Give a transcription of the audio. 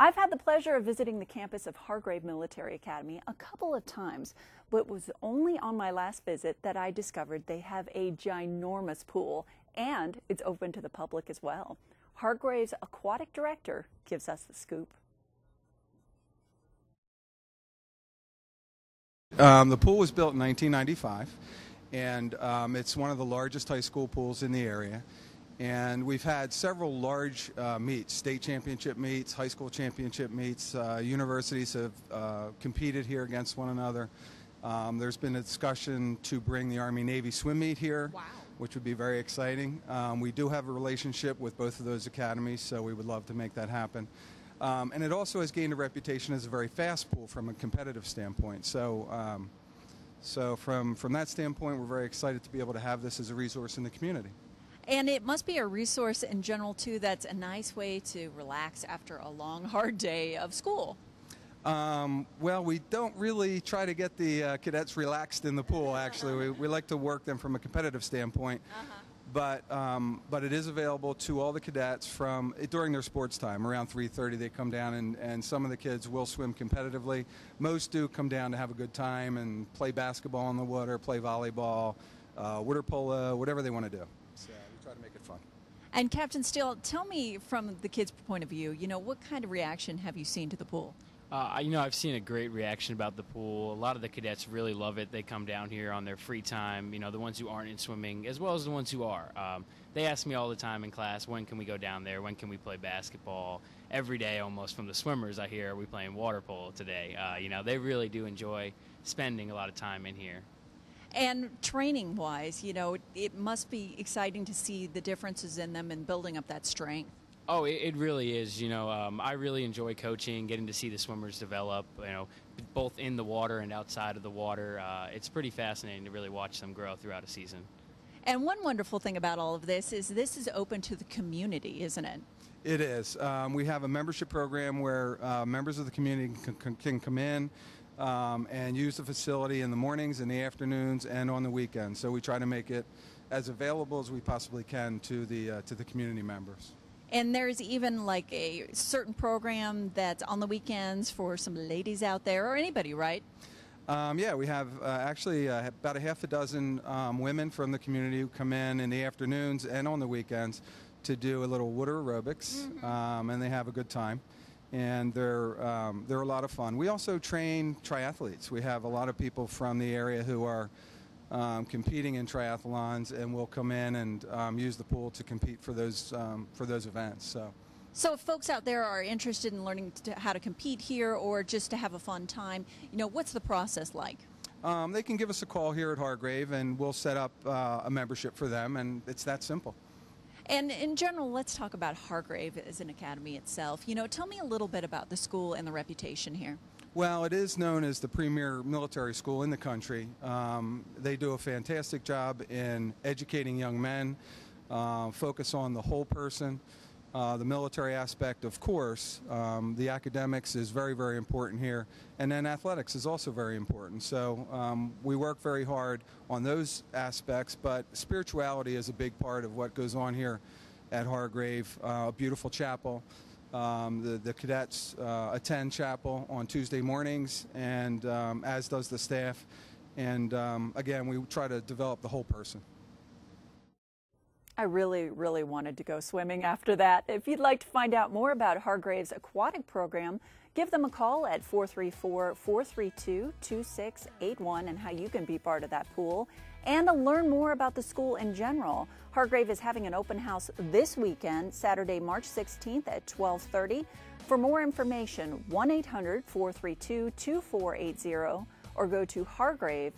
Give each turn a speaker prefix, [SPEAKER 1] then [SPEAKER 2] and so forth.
[SPEAKER 1] I've had the pleasure of visiting the campus of Hargrave Military Academy a couple of times, but it was only on my last visit that I discovered they have a ginormous pool and it's open to the public as well. Hargrave's aquatic director gives us the scoop.
[SPEAKER 2] Um, the pool was built in 1995, and um, it's one of the largest high school pools in the area. And we've had several large uh, meets, state championship meets, high school championship meets. Uh, universities have uh, competed here against one another. Um, there's been a discussion to bring the Army Navy swim meet here,
[SPEAKER 3] wow.
[SPEAKER 2] which would be very exciting. Um, we do have a relationship with both of those academies, so we would love to make that happen. Um, and it also has gained a reputation as a very fast pool from a competitive standpoint. So, um, so from, from that standpoint, we're very excited to be able to have this as a resource in the community.
[SPEAKER 3] And it must be a resource in general, too, that's a nice way to relax after a long, hard day of school.
[SPEAKER 2] Um, well, we don't really try to get the uh, cadets relaxed in the pool, actually. we, we, like to work them from a competitive standpoint. Uh-huh. But, um, but it is available to all the cadets from during their sports time around 3.30 they come down and, and some of the kids will swim competitively most do come down to have a good time and play basketball in the water play volleyball uh, water polo whatever they want to do so try to make it fun.
[SPEAKER 3] And Captain Steel, tell me from the kids' point of view, you know, what kind of reaction have you seen to the pool?
[SPEAKER 4] Uh, you know, I've seen a great reaction about the pool. A lot of the cadets really love it. They come down here on their free time, you know, the ones who aren't in swimming, as well as the ones who are. Um, they ask me all the time in class, when can we go down there? When can we play basketball? Every day, almost from the swimmers, I hear, are we playing water polo today? Uh, you know, they really do enjoy spending a lot of time in here.
[SPEAKER 3] And training wise, you know, it must be exciting to see the differences in them and building up that strength.
[SPEAKER 4] Oh, it, it really is. You know, um, I really enjoy coaching, getting to see the swimmers develop. You know, both in the water and outside of the water. Uh, it's pretty fascinating to really watch them grow throughout a season.
[SPEAKER 3] And one wonderful thing about all of this is this is open to the community, isn't it?
[SPEAKER 2] It is. Um, we have a membership program where uh, members of the community can, can come in um, and use the facility in the mornings, in the afternoons, and on the weekends. So we try to make it as available as we possibly can to the uh, to the community members.
[SPEAKER 3] And there's even like a certain program that's on the weekends for some ladies out there or anybody, right?
[SPEAKER 2] Um, yeah, we have uh, actually uh, about a half a dozen um, women from the community who come in in the afternoons and on the weekends to do a little water aerobics, mm-hmm. um, and they have a good time and they're um, they're a lot of fun. We also train triathletes. We have a lot of people from the area who are um, competing in triathlons and will come in and um, use the pool to compete for those um, for those events. So.
[SPEAKER 3] So, if folks out there are interested in learning to, how to compete here or just to have a fun time, you know, what's the process like?
[SPEAKER 2] Um, they can give us a call here at Hargrave, and we'll set up uh, a membership for them, and it's that simple.
[SPEAKER 3] And in general, let's talk about Hargrave as an academy itself. You know, tell me a little bit about the school and the reputation here.
[SPEAKER 2] Well, it is known as the premier military school in the country. Um, they do a fantastic job in educating young men, uh, focus on the whole person. Uh, the military aspect, of course, um, the academics is very, very important here, and then athletics is also very important. So um, we work very hard on those aspects, but spirituality is a big part of what goes on here at Hargrave. Uh, a beautiful chapel. Um, the, the, cadets uh, attend chapel on Tuesday mornings, and um, as does the staff. And um, again, we try to develop the whole person.
[SPEAKER 1] I really, really wanted to go swimming after that. If you'd like to find out more about Hargrave's aquatic program, give them a call at 434 432 2681 and how you can be part of that pool. And to learn more about the school in general, Hargrave is having an open house this weekend, Saturday, March 16th at 1230. For more information, 1 800 432 2480 or go to hargrave.edu.